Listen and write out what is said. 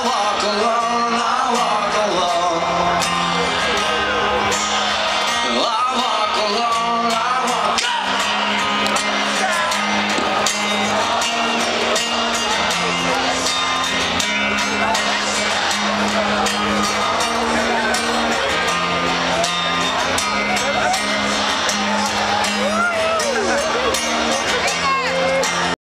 I walk alone.